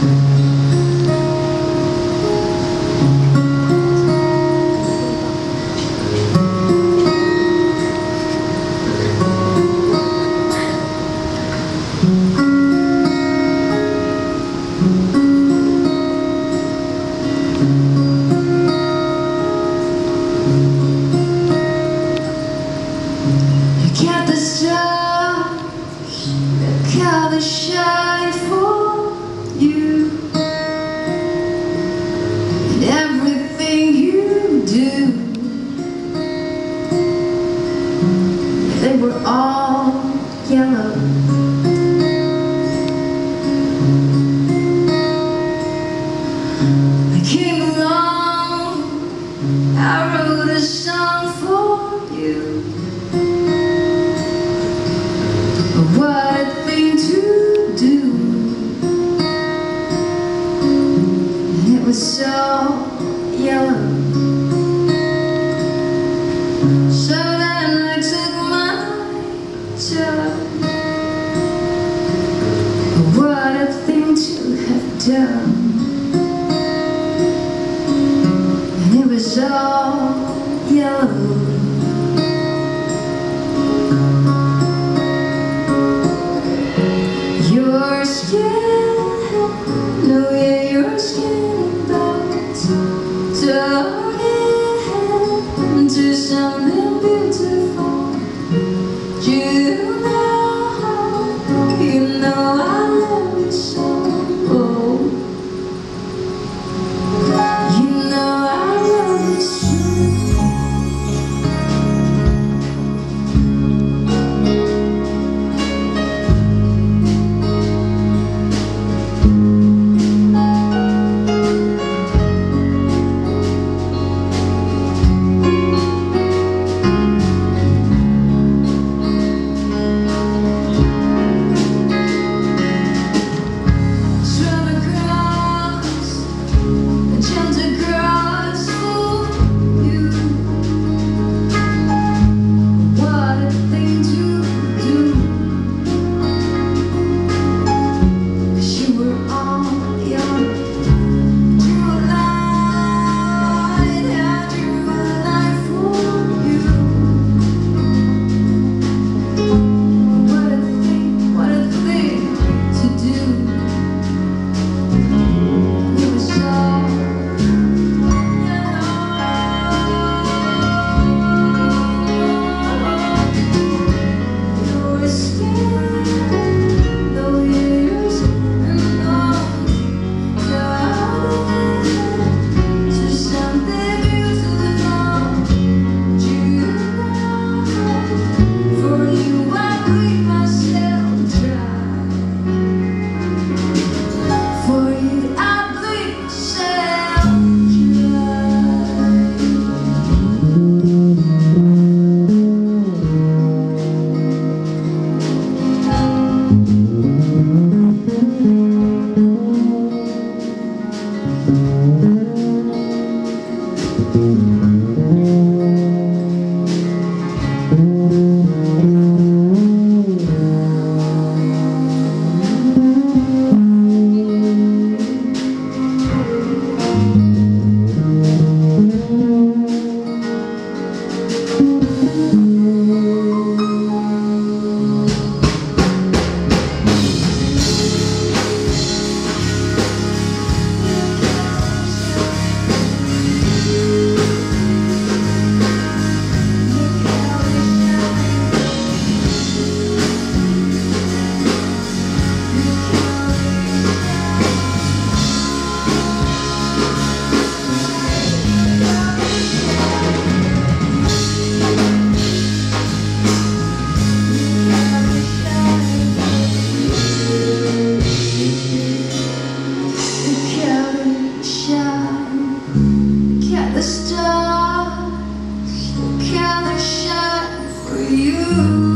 Look how they shine for you. And everything you do, they were all yellow. I came along, was all yellow Your skin, no yeah, your skin about to turn into something beautiful. you.